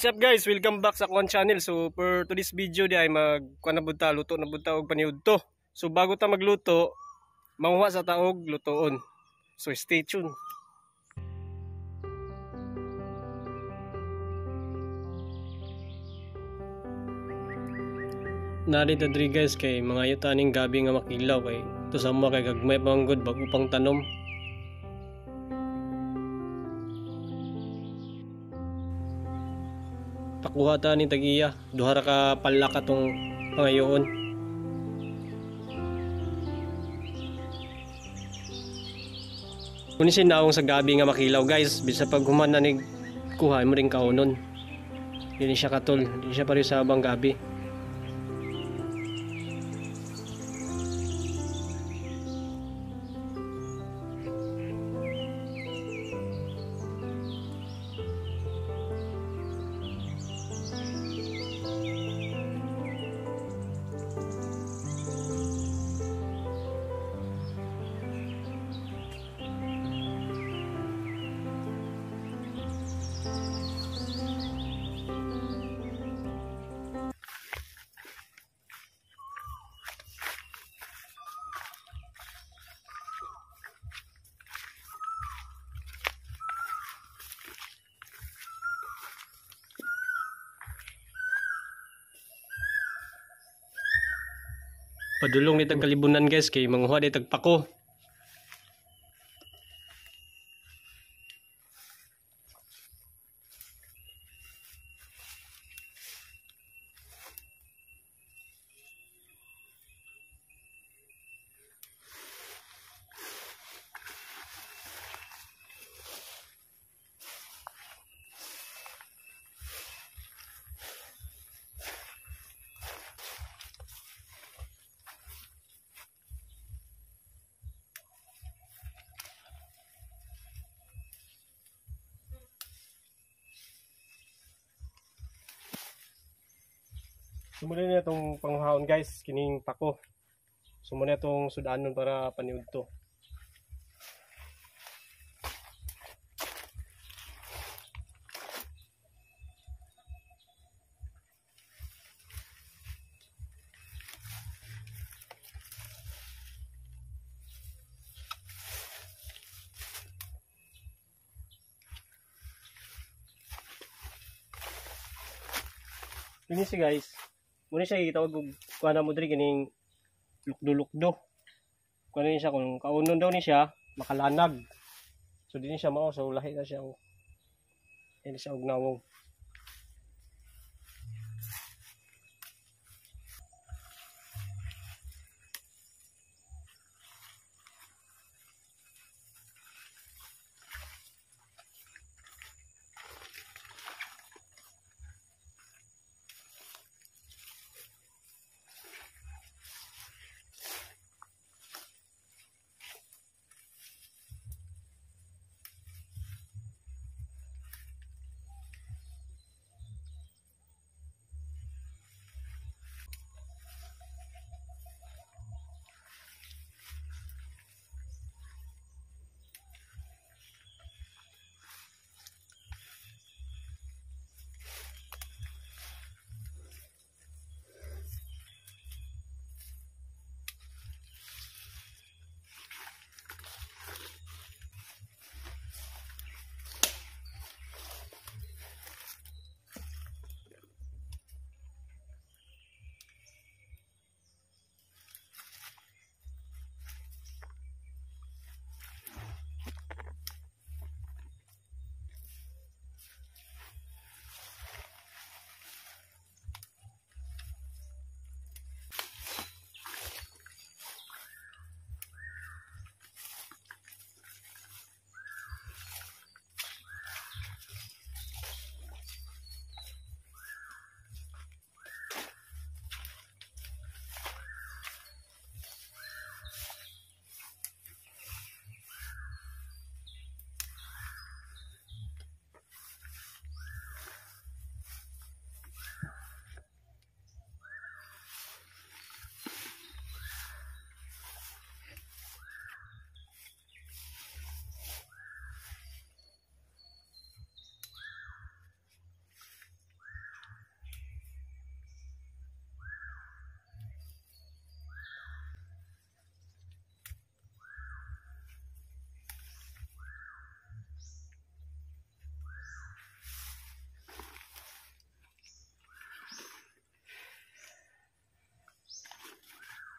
What's up guys? Welcome back sa Kwan channel. So for today's video di ay mag kuan na bunta luto na bunta og paniud to. So bago ta magluto, manguha sa taog lutoon. So stay tuned. Narito diri guys kay mga yutaning gabi nga makilaw kay to sa mo kay gagmay panggod bag upang tanom. Pakuha ta ni tagiya duha ra ka palaka tong pangayoon Kuni sinaong sa gabi nga makilaw guys. Bisa pag human na ni kuha mo ring kaunon Dili siya katol, dili siya pare sa abang gabi. Padulong ni tag kalibunan guys kay manguha di tag Sumuli na itong panghaon guys, kining pako. Sumuli na itong sudanon para paniud to. Yun siya guys. Muna siya itawag og kuha na mo diri kining lukdo-lukdo. Kuha na siya kung kaunon daw ni siya makalanag. So din siya mao so lahi na siya. Hindi siya og nawong.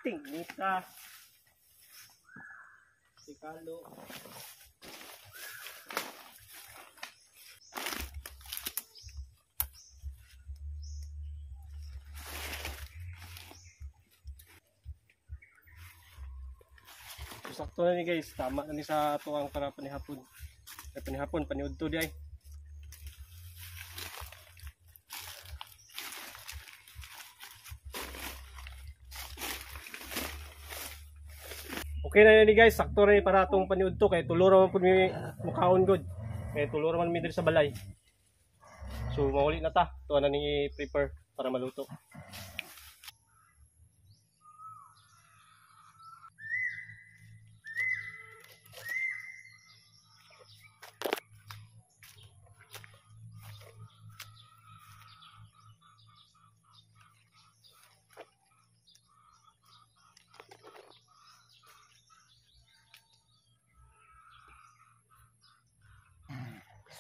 Tinita. Si. So, sakto na ni guys, tama na ni sa tuwang para panihapon. Ay panihapon, paniudto di ay. Okay na ni guys, sakto ni para atong paniudto kay tuluro man pud mi mukaon good. Kay tuluro man mi sa balay. So mauli na ta, tuwa na ni prepare para maluto.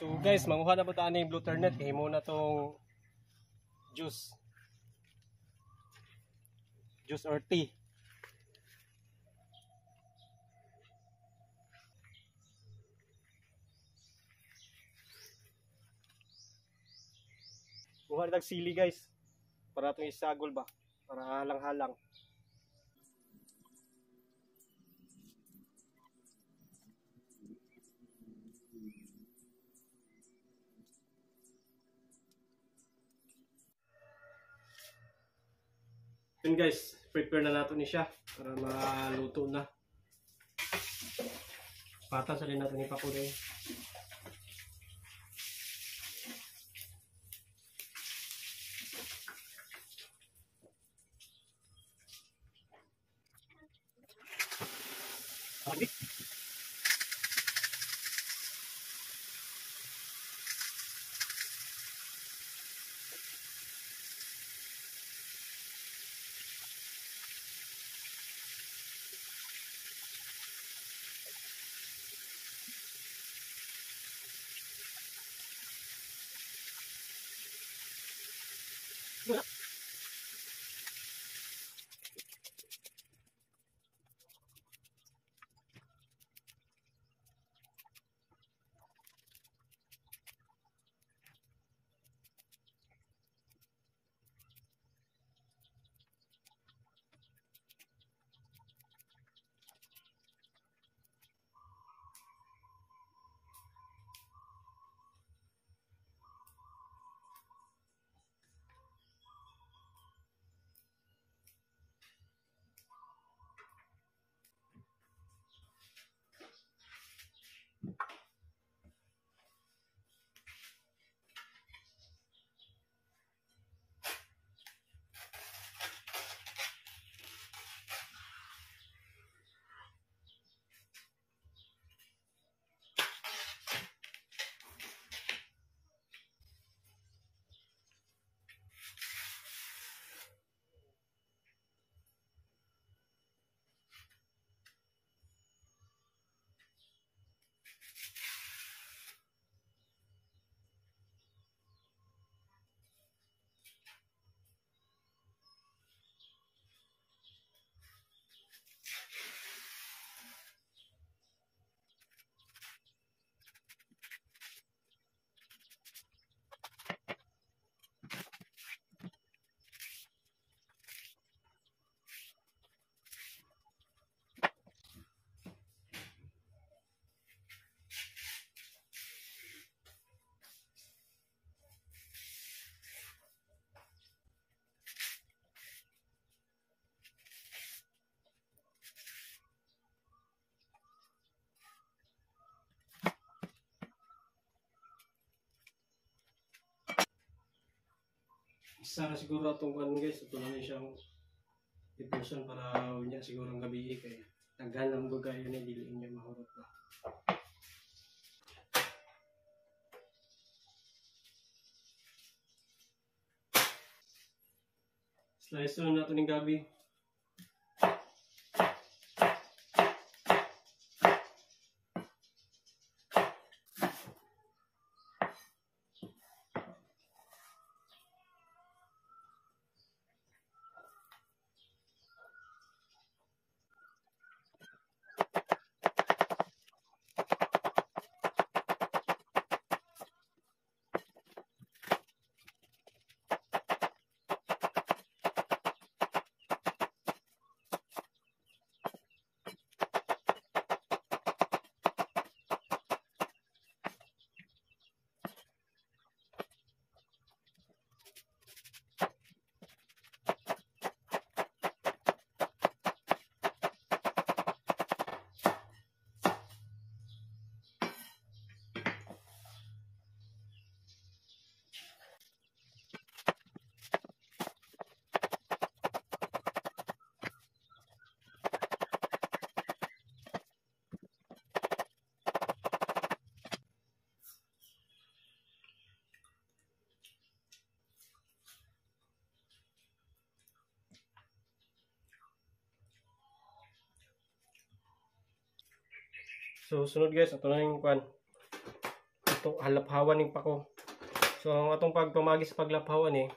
So guys, manguha na po tayo ng blue turnet kay mo na tong juice. Juice or tea. Kuha na tag sili guys. Para itong isagol ba? Para halang-halang. Yun guys, prepare na natin siya para maluto na. Patan sa natin ni isa na siguro atong kan guys ito lang siyang depression para niya siguro ang gabi kay taghan lang gagayo ni dili niya mahurot ba Slice na natin ng gabi. So sunod guys, ato na yung kwan. Ito halaphawan ning pako. So ang atong pagpamagi sa paglaphawan eh.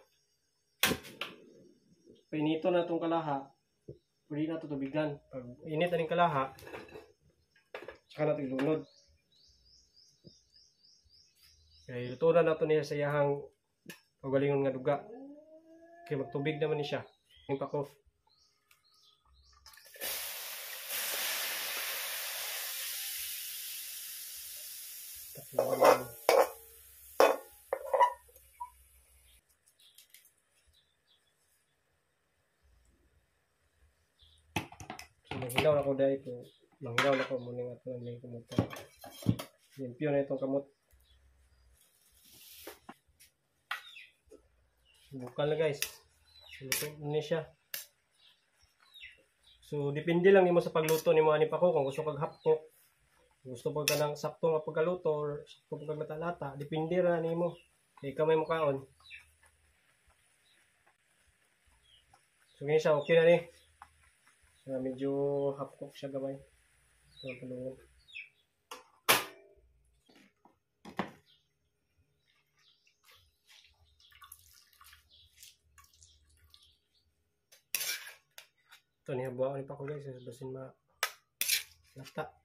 Pinito na itong kalaha. Pwede na ito tubigan. Pag init na ning kalaha, saka natin lunod. Kaya luto na nato niya sa iyahang pagalingon nga duga. Kaya magtubig naman ni siya. Yung pako. Manghilaw na ko dahil ko. Manghilaw na ko muna nga ito na yung kamot. Limpyo na itong kamot. Bukal na guys. Luto na siya. So, depende lang nimo sa pagluto nimo ani pa ko kung gusto kag hapkok. Gusto pag ka ng sakto nga pagkaluto or sakto pag lata-lata, depende ra nimo. Kay kamay mo kaon. So, ganyan siya. Okay na ni. Uh, medyo half-cook siya gamay. So, tulungan. Ito, nihabuan ni pa ko guys. Basin ma lata.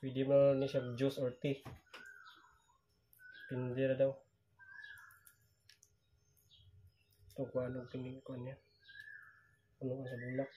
Pwede mo ni siya juice or tea. Pindi na daw. Ito kung anong pining ko niya. Ano ka sa bulak.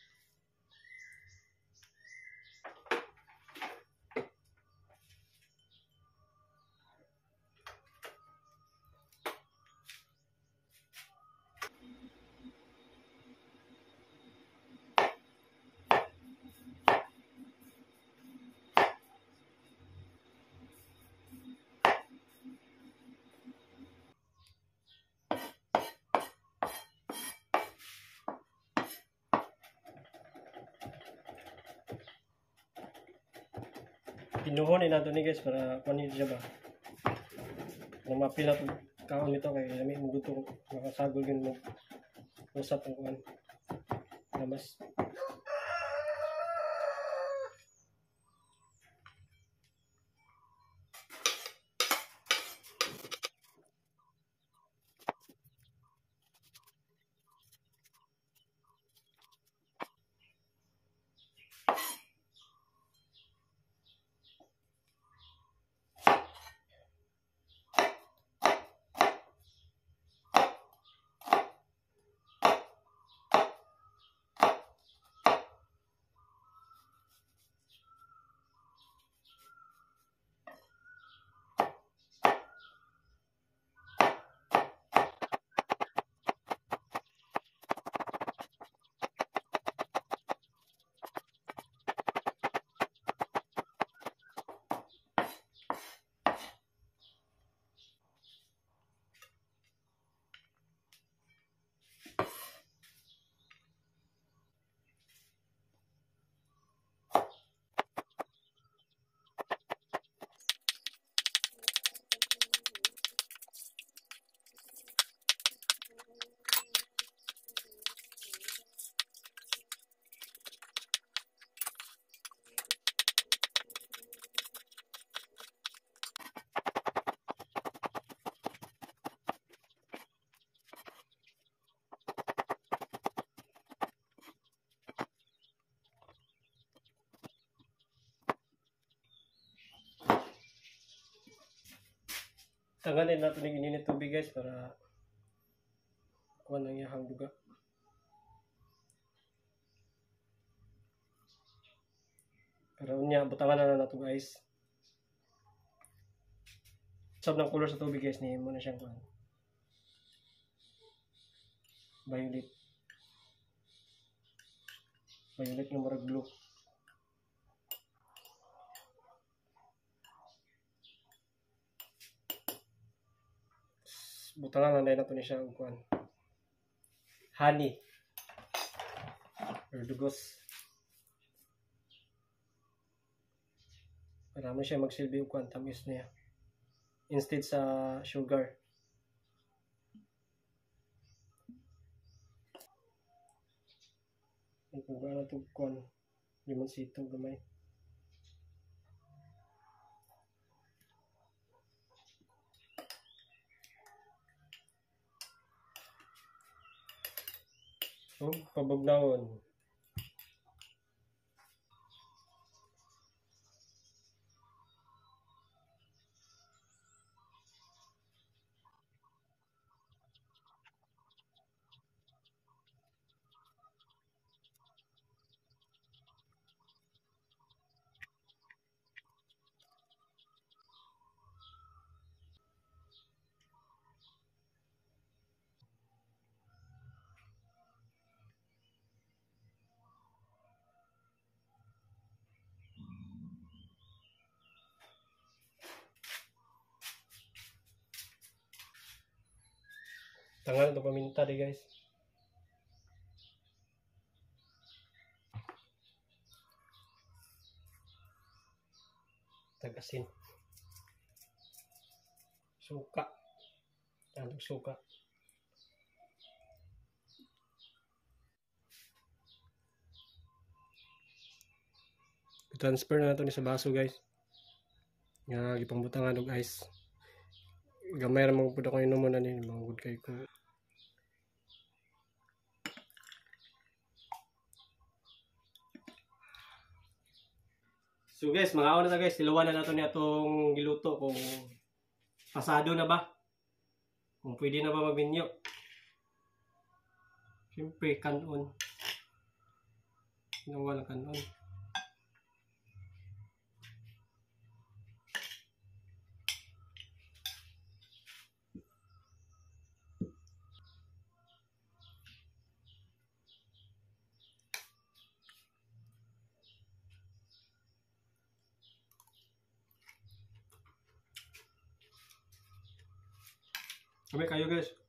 Pinuhon na ni guys para kunin siya ba. Na mapil na to kaon nito kay lami mo gusto makasagol yun mo usap ang kuan. Na mas Tanggalin natin yung ininit tubig guys para kuha ng iyahang duga. Pero unya, butangan na na nato guys. Sab ng color sa tubig guys, ni mo na siyang kuha. Violet. Violet nga murag blue. Butangan na na to ni siya kuan honey. Or dugos. Para mo siya magsilbi og kuan tamis niya. Instead sa sugar. Kung gaano ito kung limon sito gamay. So, pabagnawon. Tangan ito paminta di guys. Tagasin. Suka. Yan, suka. transfer na nato ni sa guys. Nga gipangbutangan og ice. Gamay ra mo pud ako inom na ni mga good kay ko. Guys, mga na ta guys, tiluwan na nato ni atong giluto kung pasado na ba? Kung pwede na ba mabinyo. Siyempre, kanon. Nawala kanon. No me cayó que es.